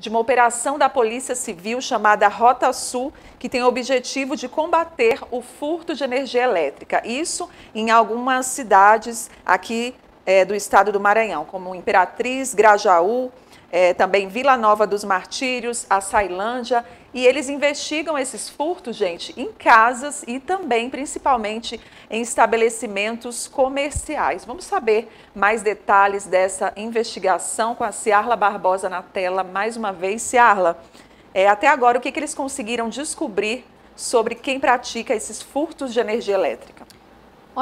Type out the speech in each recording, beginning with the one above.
de uma operação da Polícia Civil chamada Rota Sul, que tem o objetivo de combater o furto de energia elétrica. Isso em algumas cidades aqui é, do estado do Maranhão, como Imperatriz, Grajaú, é, também Vila Nova dos Martírios, a Sailândia, e eles investigam esses furtos, gente, em casas e também, principalmente, em estabelecimentos comerciais. Vamos saber mais detalhes dessa investigação com a Ciarla Barbosa na tela mais uma vez. Ciarla, é, até agora, o que, que eles conseguiram descobrir sobre quem pratica esses furtos de energia elétrica?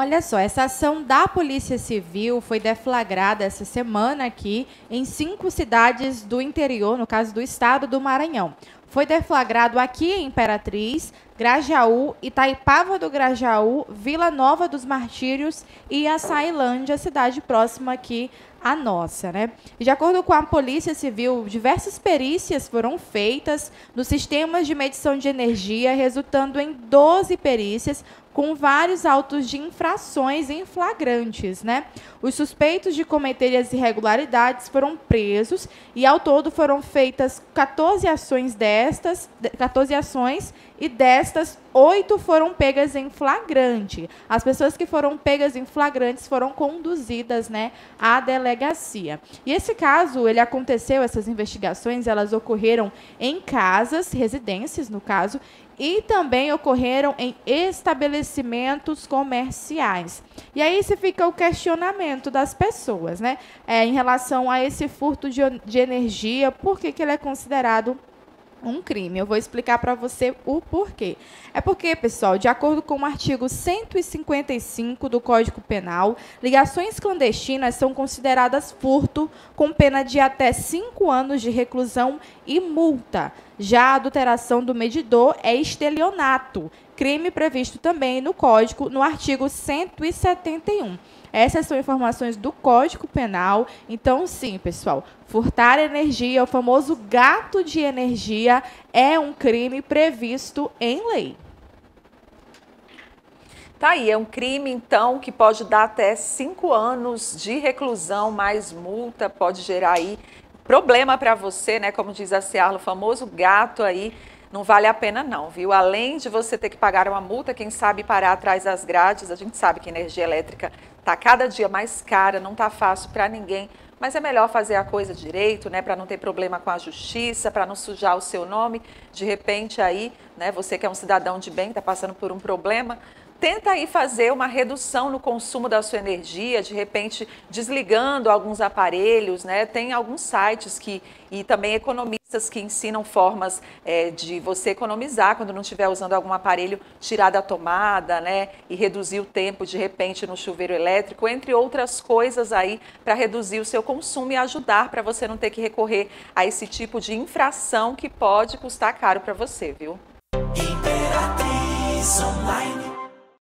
Olha só, essa ação da Polícia Civil foi deflagrada essa semana aqui em cinco cidades do interior, no caso do estado do Maranhão. Foi deflagrado aqui em Imperatriz, Grajaú, Itaipava do Grajaú, Vila Nova dos Martírios e Açailândia, cidade próxima aqui à nossa, né? De acordo com a Polícia Civil, diversas perícias foram feitas nos sistemas de medição de energia, resultando em 12 perícias com vários autos de infrações em flagrantes, né? Os suspeitos de cometerem as irregularidades foram presos e ao todo foram feitas 14 ações destas, 14 ações e destas oito foram pegas em flagrante. As pessoas que foram pegas em flagrantes foram conduzidas, né, à delegacia. E esse caso, ele aconteceu, essas investigações, elas ocorreram em casas, residências no caso, e também ocorreram em estabelecimentos comerciais. E aí se fica o questionamento das pessoas, né? É, em relação a esse furto de, de energia, por que, que ele é considerado um crime. Eu vou explicar para você o porquê. É porque, pessoal, de acordo com o artigo 155 do Código Penal, ligações clandestinas são consideradas furto com pena de até cinco anos de reclusão e multa. Já a adulteração do medidor é estelionato, crime previsto também no Código, no artigo 171. Essas são informações do Código Penal. Então, sim, pessoal, furtar energia, o famoso gato de energia, é um crime previsto em lei. Tá aí, é um crime, então, que pode dar até cinco anos de reclusão, mais multa, pode gerar aí problema para você, né? Como diz a Ciarla, o famoso gato aí não vale a pena não, viu? Além de você ter que pagar uma multa, quem sabe parar atrás das grades, a gente sabe que energia elétrica está cada dia mais cara, não está fácil para ninguém, mas é melhor fazer a coisa direito, né, para não ter problema com a justiça, para não sujar o seu nome. De repente aí, né, você que é um cidadão de bem, está passando por um problema, tenta aí fazer uma redução no consumo da sua energia, de repente desligando alguns aparelhos, né? Tem alguns sites que e também economistas que ensinam formas é, de você economizar quando não estiver usando algum aparelho, tirar da tomada, né? E reduzir o tempo de repente no chuveiro elétrico, entre outras coisas aí para reduzir o seu consumo e ajudar para você não ter que recorrer a esse tipo de infração que pode custar caro para você, viu? Imperatriz Online.